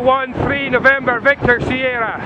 013 November Victor Sierra.